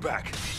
Back.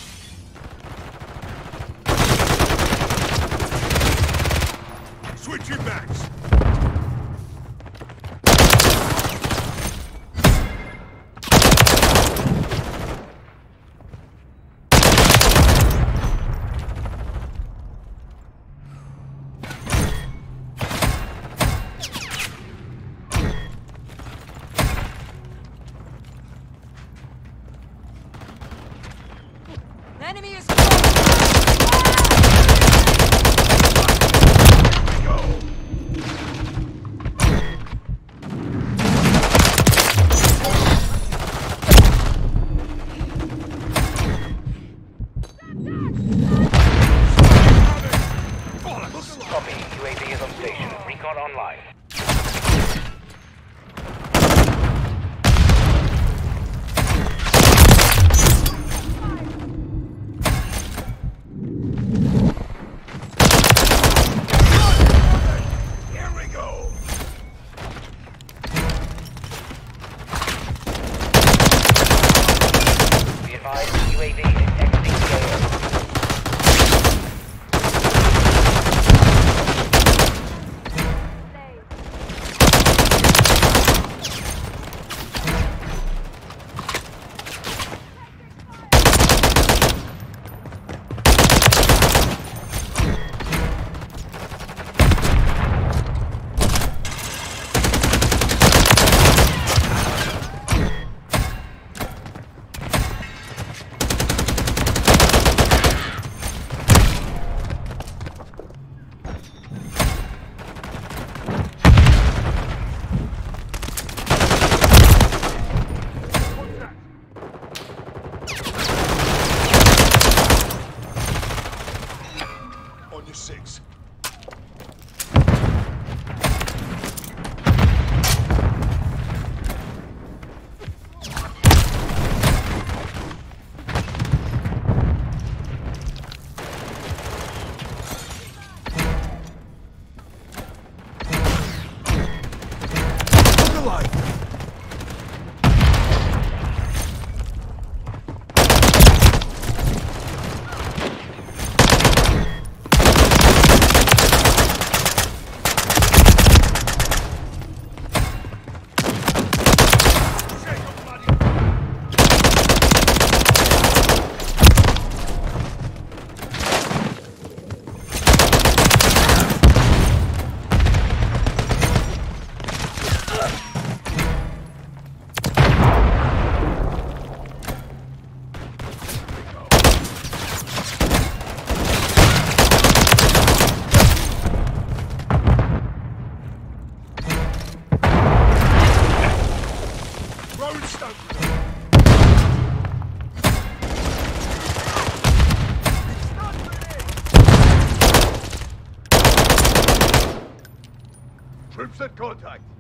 Troops at contact.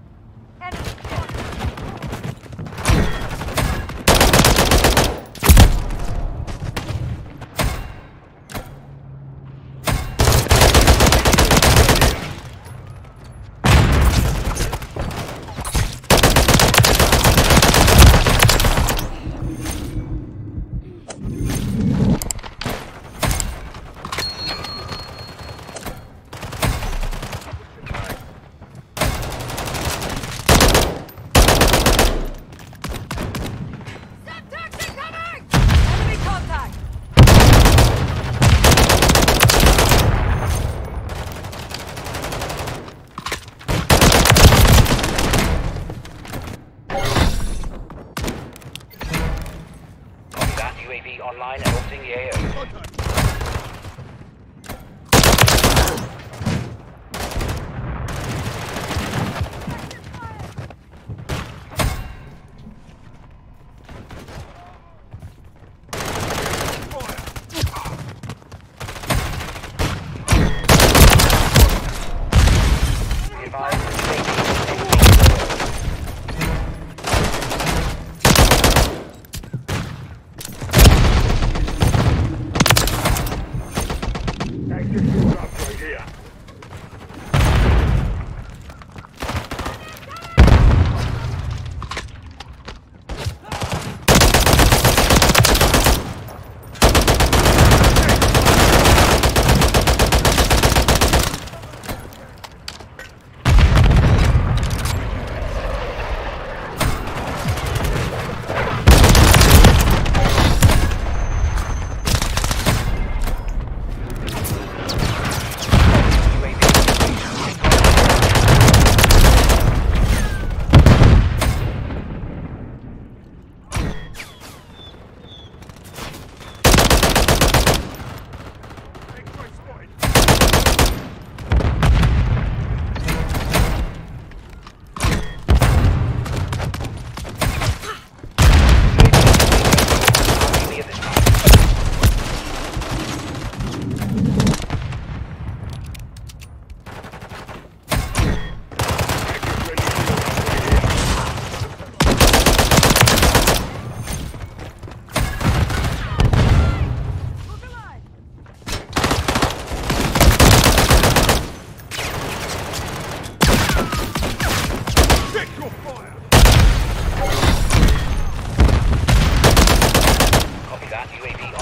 That UAV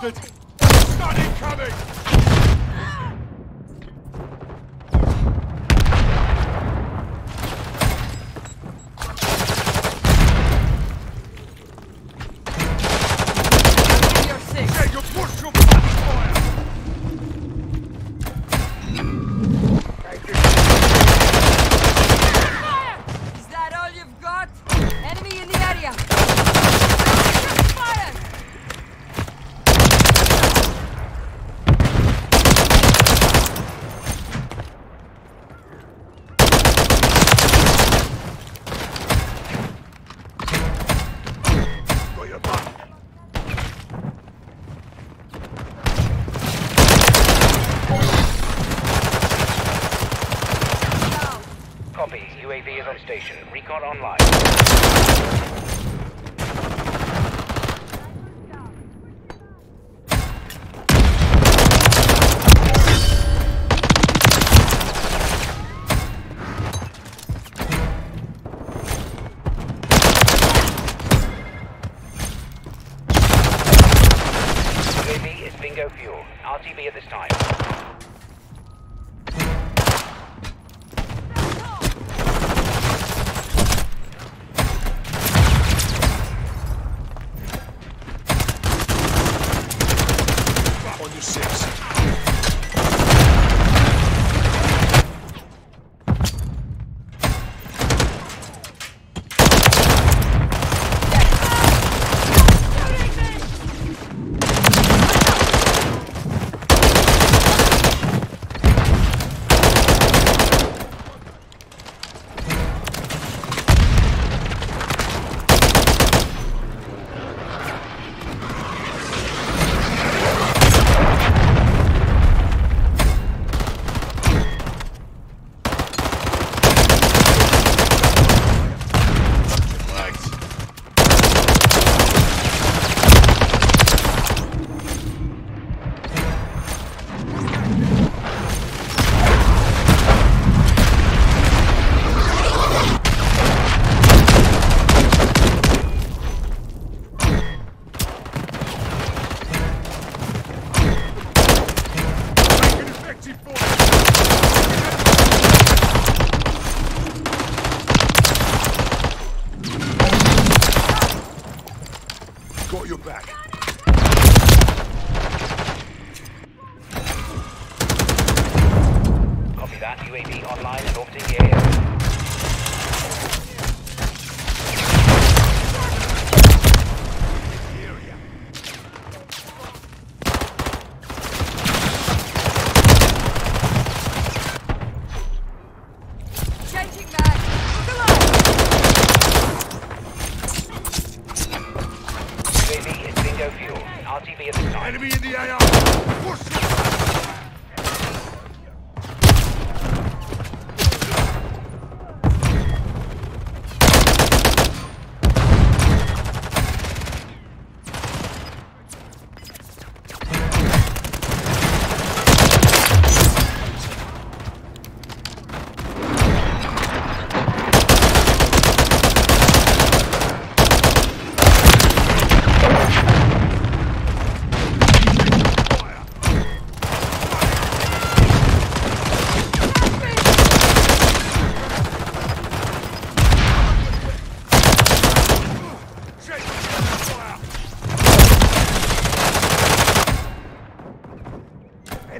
bastard! Stun incoming! UAV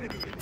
enemy.